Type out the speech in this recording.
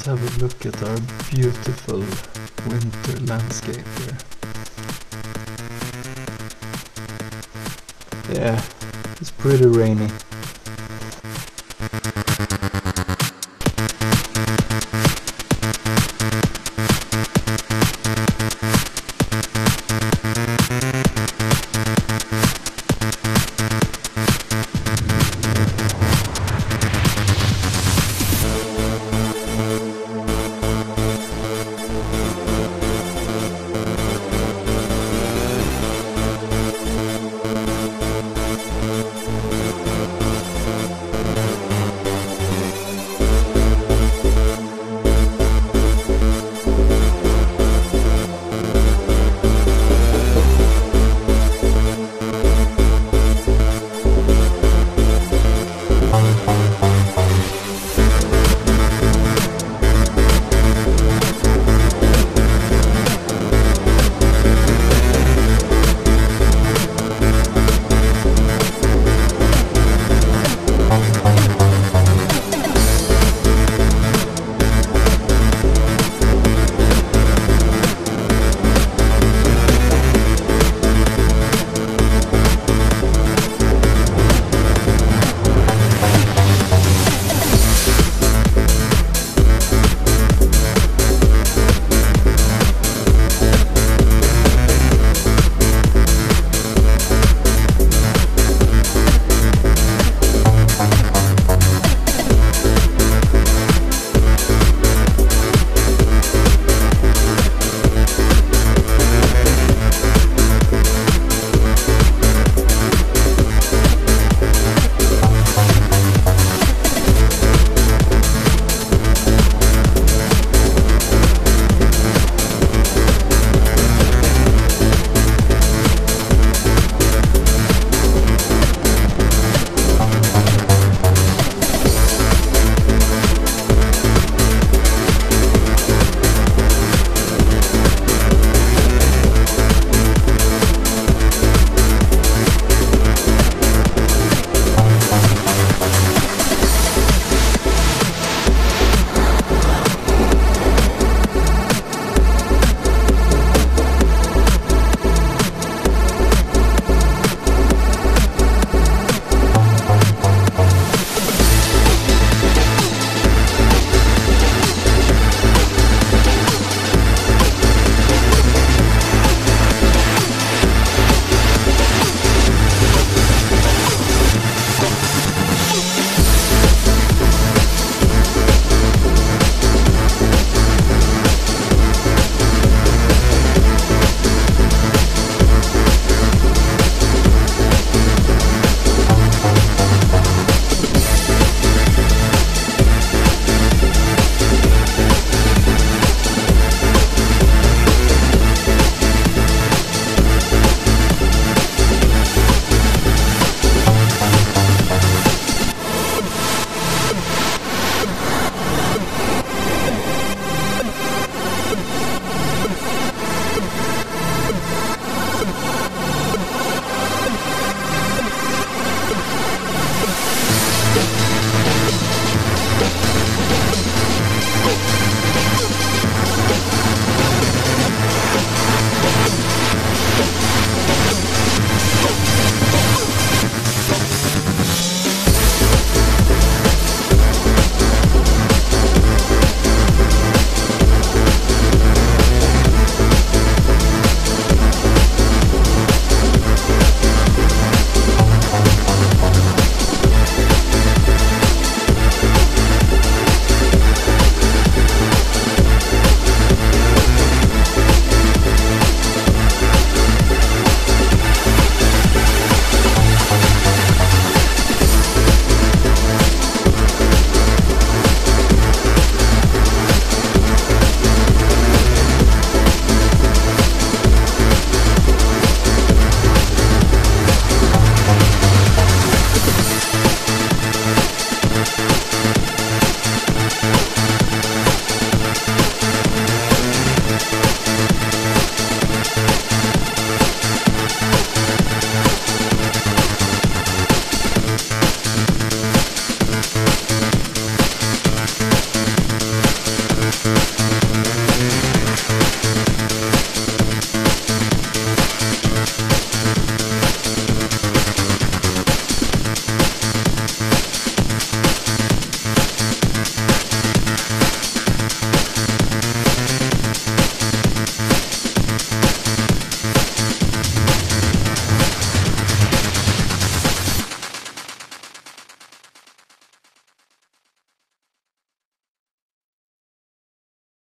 Let's have a look at our beautiful winter landscape here. Yeah, it's pretty rainy.